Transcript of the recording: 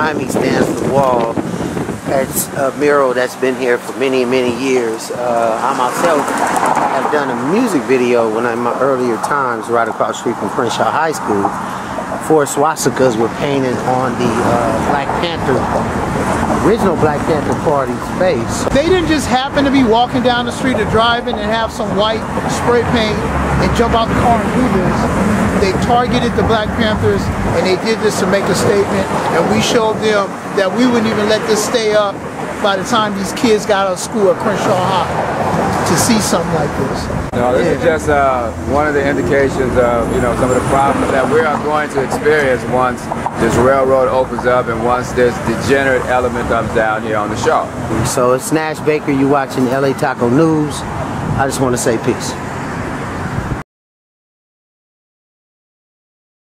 behind me stands the wall. That's a mural that's been here for many, many years. Uh, I myself have done a music video when in my earlier times right across the street from Crenshaw High School. Four swastikas were painted on the uh, Black Panther, original Black Panther Party's face. They didn't just happen to be walking down the street or driving and have some white spray paint and jump out the car and do this. They targeted the Black Panthers and they did this to make a statement and we showed them that we wouldn't even let this stay up by the time these kids got out of school at Crenshaw High to see something like this. No, this is just uh, one of the indications of you know some of the problems that we are going to experience once this railroad opens up and once this degenerate element comes down here on the show. So it's Nash Baker, you watching LA Taco News. I just want to say peace.